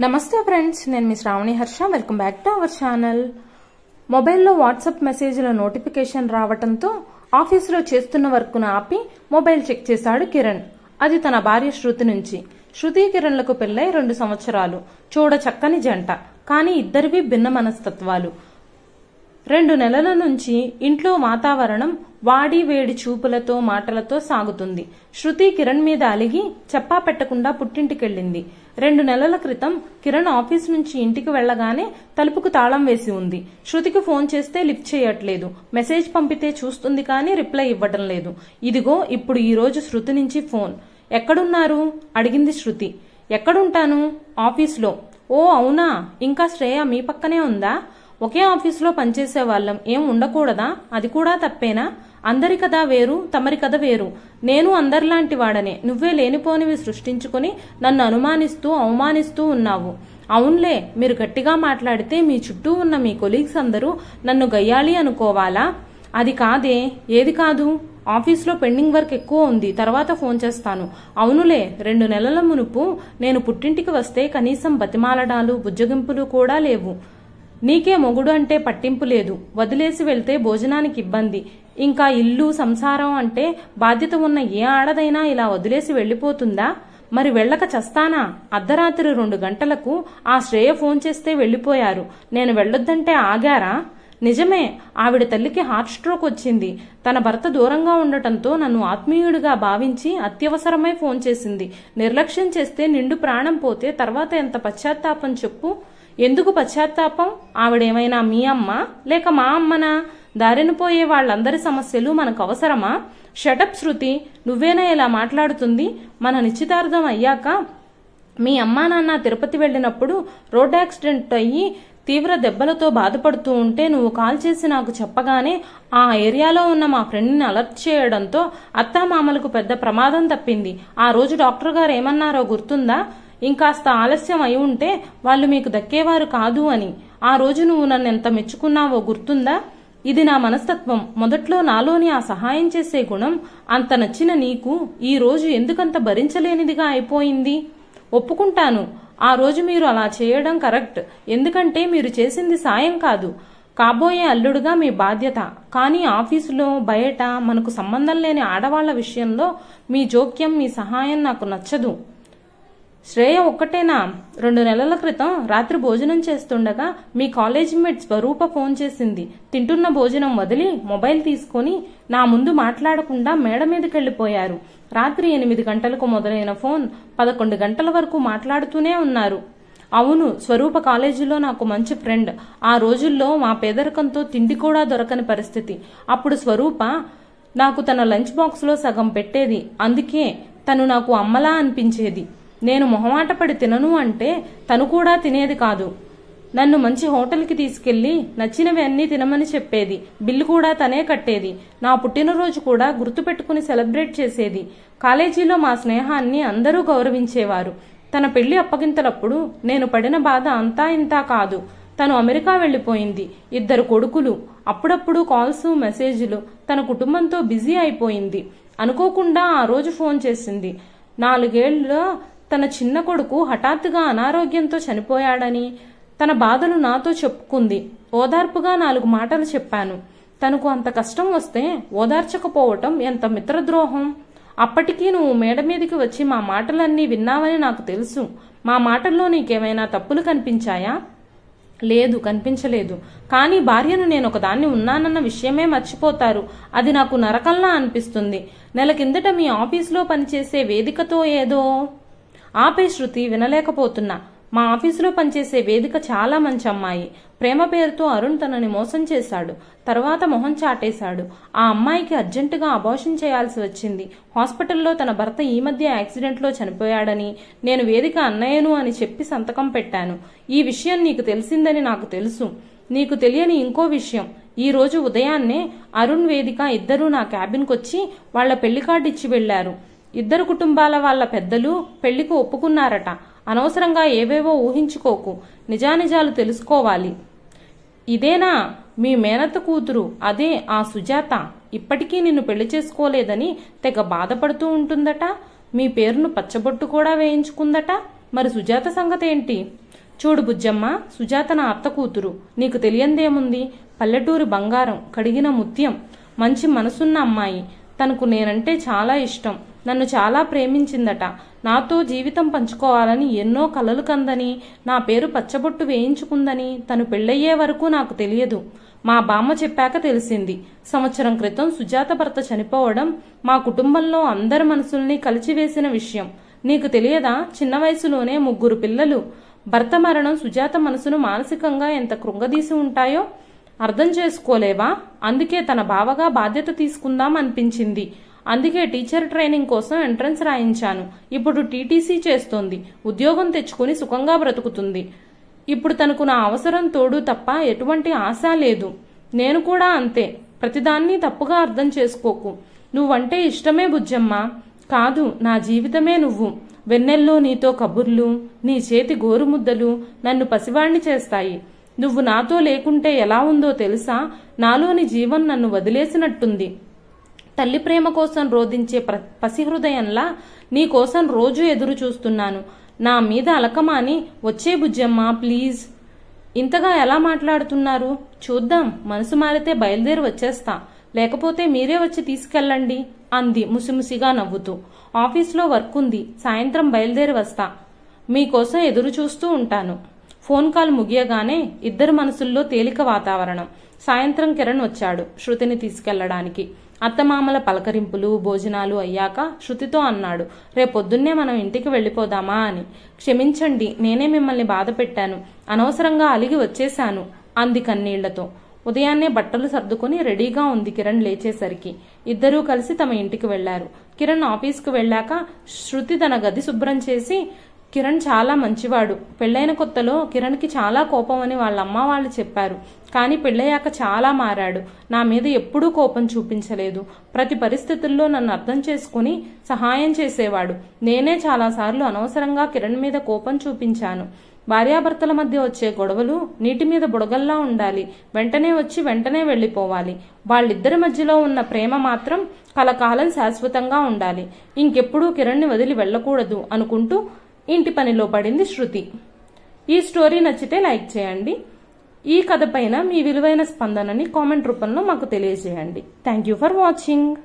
నమస్తే ఫ్రెండ్స్ నేను మీ Shravani Harsha. Welcome back to our channel. మొబైల్లో వాట్సాప్ మెసేజ్ల నోటిఫికేషన్ రావటంతో ఆఫీసులో చేస్తున్న వర్క్ను ఆపి మొబైల్ చెక్ చేశాడు కిరణ్. అది తన భార్య శృతి నుంచి. శృతి కిరణ్లకు పెళ్ళై రెండు సంవత్సరాలు. చూడ చక్కని జంట. కానీ ఇద్దరివి భిన్న మనస్తత్వాలు. రెండు నెలల నుంచి ఇంట్లో వాతావరణం వాడి వేడి చూపులతో మాటలతో సాగుతుంది. శృతి కిరణ్ మీద అలిగి చెప్పా పెట్టకుండా పుట్టింటికెళ్ళింది. రెండు నెలల క్రితం కిరణ్ ఆఫీస్ నుంచి ఇంటికి వెళ్ళగానే తలుపుకు తాళం వేసి ఉంది. శృతికి ఫోన్ చేస్తే లిఫ్ట్ చేయట్లేదు. మెసేజ్ పంపితే చూస్తుంది కానీ రిప్లై ఇవ్వడం లేదు. ఇదిగో ఇప్పుడు ఈరోజు శృతి నుంచి ఫోన్. ఎక్కడున్నారు? అడిగింది శృతి. ఎక్కడుంటాను? ఆఫీస్లో. ఓ అవునా? ఇంకా శ్రేయ మీ పక్కనే ఉందా? ఒకే ఆఫీసులో పనిచేసే వాళ్ళం ఏం ఉండకూడదా? అది కూడా తప్పేనా? అందరి కథ వేరు తమరి కథ వేరు. నేను అందరిలాంటి వాడనే. నువ్వే లేనిపోనివి సృష్టించుకుని నన్ను అనుమానిస్తూ అవమానిస్తూ ఉన్నావు. అవునులే మీరు గట్టిగా మాట్లాడితే మీ చుట్టూ ఉన్న మీ కొలీగ్స్ అందరూ నన్ను గయ్యాలి అనుకోవాలా? అది కాదే. ఏది కాదు? ఆఫీస్లో పెండింగ్ వర్క్ ఎక్కువ ఉంది. తర్వాత ఫోన్ చేస్తాను. అవునులే రెండు నెలల మునుపు నేను పుట్టింటికి వస్తే కనీసం బతిమాలడాలు బుజ్జగింపులు కూడా లేవు. నీకే మొగుడు అంటే పట్టింపు లేదు. వదిలేసి వెళ్తే భోజనానికి ఇబ్బంది. ఇంకా ఇల్లు సంసారం అంటే బాధ్యత ఉన్న ఏ ఆడదైనా ఇలా వదిలేసి వెళ్ళిపోతుందా? మరి వెళ్ళక చస్తానా? అర్ధరాత్రి రెండు గంటలకు ఆ శ్రేయ ఫోన్ చేస్తే వెళ్ళిపోయారు. నేను వెళ్ళొద్దంటే ఆగారా? నిజమే ఆవిడ తల్లికి హార్ట్ స్ట్రోక్ వచ్చింది. తన భర్త దూరంగా ఉండటంతో నన్ను ఆత్మీయుడిగా భావించి అత్యవసరమై ఫోన్ చేసింది. నిర్లక్ష్యం చేస్తే నిండు ప్రాణం పోతే తర్వాత ఎంత పశ్చాత్తాపం చెప్పు? ఎందుకు పశ్చాత్తాపం? ఆవిడేమైనా మీ అమ్మ? లేక మా అమ్మనా? దారిన పోయే వాళ్ళందరి సమస్యలు మనకు అవసరమా? Shut up Shruti. నువ్వేనా ఇలా మాట్లాడుతుంది? మన నిశ్చితార్థం అయ్యాక మీ అమ్మా నాన్న తిరుపతి వెళ్ళినప్పుడు రోడ్ యాక్సిడెంట్ అయ్యి తీవ్ర దెబ్బలతో బాధపడుతూ ఉంటే నువ్వు కాల్ చేసి నాకు చెప్పగానే ఆ ఏరియాలో ఉన్న మా ఫ్రెండ్ని అలర్ట్ చేయడంతో అత్తామామలకు పెద్ద ప్రమాదం తప్పింది. ఆ రోజు డాక్టర్ గారు ఏమన్నారో గుర్తుందా? ఇంకాస్త ఆలస్యం అయి ఉంటే వాళ్ళు మీకు దక్కేవారు కాదు అని. ఆ రోజు నువ్వు నన్ను ఎంత మెచ్చుకున్నావో గుర్తుందా? ఇది నా మనస్తత్వం. మొదట్లో నాలోని ఆ సహాయం చేసే గుణం అంత నచ్చిన నీకు ఈ రోజు ఎందుకంత భరించలేనిదిగా అయిపోయింది? ఒప్పుకుంటాను. ఆ రోజు మీరు అలా చేయడం కరెక్ట్. ఎందుకంటే మీరు చేసింది సాయం కాదు. కాబోయే అల్లుడుగా మీ బాధ్యత. కానీ ఆఫీసులో బయట మనకు సంబంధం లేని ఆడవాళ్ళ విషయంలో మీ జోక్యం మీ సహాయం నాకు నచ్చదు. శ్రేయ ఒక్కటేనా? రెండు నెలల క్రితం రాత్రి భోజనం చేస్తుండగా మీ కాలేజ్ మేట్ స్వరూప ఫోన్ చేసింది. తింటున్న భోజనం వదిలి మొబైల్ తీసుకొని నా ముందు మాట్లాడకుండా మేడ మీదకి వెళ్ళిపోయారు రాత్రి ఎనిమిది గంటలకు మొదలైన ఫోన్ పదకొండు గంటల వరకు మాట్లాడుతూనే ఉన్నారు. అవును స్వరూప కాలేజీలో నాకు మంచి ఫ్రెండ్. ఆ రోజుల్లో మా పేదరికంతో తిండి కూడా దొరకని పరిస్థితి. అప్పుడు స్వరూప నాకు తన లంచ్ బాక్స్లో సగం పెట్టేది. అందుకే తను నాకు అమ్మలా అనిపించేది. నేను మొహమాటపడి తినను అంటే తను కూడా తినేది కాదు. నన్ను మంచి హోటల్కి తీసుకెళ్ళి నచ్చినవి అన్నీ తినమని చెప్పేది. బిల్లు కూడా తనే కట్టేది. నా పుట్టినరోజు కూడా గుర్తుపెట్టుకుని సెలబ్రేట్ చేసేది. కాలేజీలో మా స్నేహాన్ని అందరూ గౌరవించేవారు. తన పెళ్ళి అప్పగింతలప్పుడు నేను పడిన బాధ అంతా ఇంతా కాదు. తను అమెరికా వెళ్ళిపోయింది ఇద్దరు కొడుకులు. అప్పుడప్పుడు కాల్స్ మెసేజ్లు. తన కుటుంబంతో బిజీ అయిపోయింది. అనుకోకుండా ఆ రోజు ఫోన్ చేసింది. నాలుగేళ్ళ తన చిన్న కొడుకు హఠాత్తుగా అనారోగ్యంతో చనిపోయాడని తన బాధలు నాతో చెప్పుకుంది. ఓదార్పుగా నాలుగు మాటలు చెప్పాను. తనకు అంత కష్టం వస్తే ఓదార్చకపోవటం ఎంత మిత్రద్రోహం. అప్పటికీ నువ్వు మేడ మీదకి వచ్చి మా మాటలన్నీ విన్నావని నాకు తెలుసు. మా మాటల్లో నీకేమైనా తప్పులు కనిపించాయా? లేదు కనిపించలేదు. కానీ భార్యను నేను ఒకదాన్ని ఉన్నానన్న విషయమే మర్చిపోతారు. అది నాకు నరకంలా అనిపిస్తుంది. నెల కిందట మీ ఆఫీసులో పనిచేసే వేదికతో ఏదో ఆపే శృతి వినలేకపోతున్నా. మా ఆఫీసులో పనిచేసే వేదిక చాలా మంచి అమ్మాయి. ప్రేమ పేరుతో అరుణ్ తనని మోసం చేశాడు. తర్వాత మొహం చాటేశాడు. ఆ అమ్మాయికి అర్జెంటుగా అబార్షన్ చేయాల్సి వచ్చింది. హాస్పిటల్లో తన భర్త ఈ మధ్య యాక్సిడెంట్లో చనిపోయాడని నేను వేదిక అన్నయ్యను అని చెప్పి సంతకం పెట్టాను. ఈ విషయం నీకు తెలిసిందని నాకు తెలుసు. నీకు తెలియని ఇంకో విషయం. ఈ రోజు ఉదయాన్నే అరుణ్ వేదిక ఇద్దరూ నా క్యాబిన్కొచ్చి వాళ్ళ పెళ్ళి కార్డు ఇచ్చి వెళ్ళారు ఇద్దరు కుటుంబాల వాళ్ళ పెద్దలు పెళ్ళికి ఒప్పుకున్నారట. అనవసరంగా ఏవేవో ఊహించుకోకు. నిజానిజాలు తెలుసుకోవాలి. ఇదేనా? మీ మేనత్త కూతురు. అదే ఆ సుజాత. ఇప్పటికీ నిన్ను పెళ్ళి చేసుకోలేదని తెగ బాధపడుతూ ఉంటుందట. మీ పేరును పచ్చబొట్టు కూడా వేయించుకుందట. మరి సుజాత సంగతి ఏంటి చూడు బుజ్జమ్మ సుజాత నా అత్త కూతురు. నీకు తెలియందేముంది? పల్లెటూరు బంగారం కడిగిన ముత్యం. మంచి మనసున్న అమ్మాయి. తనకు నేనంటే చాలా ఇష్టం. నన్ను చాలా ప్రేమించిందట. నాతో జీవితం పంచుకోవాలని ఎన్నో కలలు కందని నా పేరు పచ్చబొట్టు వేయించుకుందని తను పెళ్ళయ్యే వరకు నాకు తెలియదు. మా బామ్మ చెప్పాక తెలిసింది. సంవత్సరం క్రితం సుజాత భర్త చనిపోవడం మా కుటుంబంలో అందరి మనసుల్ని కలిచివేసిన విషయం. నీకు తెలియదా? చిన్న వయసులోనే ముగ్గురు పిల్లలు. భర్త మరణం సుజాత మనసును మానసికంగా ఎంత కృంగదీసి ఉంటాయో? అర్థం చేసుకోలేవా? అందుకే తన బావగా బాధ్యత తీసుకుందాం అనిపించింది. అందుకే టీచర్ ట్రైనింగ్ కోసం ఎంట్రన్స్ రాయించాను. ఇప్పుడు టీటీసీ చేస్తోంది. ఉద్యోగం తెచ్చుకుని సుఖంగా బ్రతుకుతుంది. ఇప్పుడు తనకు నా అవసరం తోడు తప్ప ఎటువంటి ఆశ లేదు. నేను కూడా అంతే. ప్రతిదాన్ని తప్పుగా అర్థం చేసుకోకు. నువ్వంటే ఇష్టమే బుజ్జమ్మ. కాదు నా జీవితమే నువ్వు. వెన్నెల్లో నీతో కబుర్లు నీ చేతి గోరుముద్దలు నన్ను పసివాణ్ణి చేస్తాయి. నువ్వు నాతో లేకుంటే ఎలా ఉందో తెలుసా? నాలోని జీవం నన్ను వదిలేసినట్టుంది. తల్లి ప్రేమ కోసం రోధించే పసిహృదయంలా నీ కోసం రోజు ఎదురు చూస్తున్నాను. నా మీద అలకమాని వచ్చే బుజ్జమ్మ ప్లీజ్. ఇంతగా ఎలా మాట్లాడుతున్నారు? చూద్దాం. మనసు మారితే బయలుదేరి వచ్చేస్తా. లేకపోతే మీరే వచ్చి తీసుకెళ్ళండి అంది ముసిముసిగా నవ్వుతూ. ఆఫీస్లో వర్క్ ఉంది. సాయంత్రం బయలుదేరి వస్తా. మీకోసం ఎదురు చూస్తూ ఉంటాను. ఫోన్ కాల్ ముగియగానే ఇద్దరు మనసుల్లో తేలిక వాతావరణం. సాయంత్రం కిరణ్ వచ్చాడు శృతిని తీసుకెళ్ళడానికి. అత్తమామల పలకరింపులు భోజనాలు అయ్యాక శృతితో అన్నాడు రేపొద్దున్నే మనం ఇంటికి వెళ్ళిపోదామా అని. క్షమించండి నేనే మిమ్మల్ని బాధ పెట్టాను. అనవసరంగా అలిగి వచ్చేశాను అంది కన్నీళ్ళతో. ఉదయాన్నే బట్టలు సర్దుకొని రెడీగా ఉంది కిరణ్ లేచేసరికి. ఇద్దరూ కలిసి తమ ఇంటికి వెళ్ళారు. కిరణ్ ఆఫీస్కు వెళ్ళాక శృతి తన గది శుభ్రం చేసి కిరణ్ చాలా మంచివాడు. పెళ్ళైన కొత్తలో కిరణ్కి చాలా కోపం అని వాళ్ళ అమ్మ వాళ్ళు చెప్పారు. కానీ పెళ్ళయ్యాక చాలా మారాడు. నా మీద ఎప్పుడూ కోపం చూపించలేదు. ప్రతి పరిస్థితుల్లో నన్ను అర్థం చేసుకుని సహాయం చేసేవాడు. నేనే చాలాసార్లు అనవసరంగా కిరణ్ మీద కోపం చూపించాను. భార్యాభర్తల మధ్య వచ్చే గొడవలు నీటి మీద బుడగల్లా ఉండాలి. వెంటనే వచ్చి వెంటనే వెళ్ళిపోవాలి. వాళ్ళిద్దరి మధ్యలో ఉన్న ప్రేమ మాత్రం కలకాలం శాశ్వతంగా ఉండాలి. ఇంకెప్పుడూ కిరణ్ని వదిలి వెళ్ళకూడదు అనుకుంటూ ఇంటి పనిలో పడింది శృతి. ఈ స్టోరీ నచ్చితే లైక్ చేయండి. ఈ కథ పైన మీ విలువైన స్పందనని కామెంట్ రూపంలో మాకు తెలియజేయండి. Thank you for watching.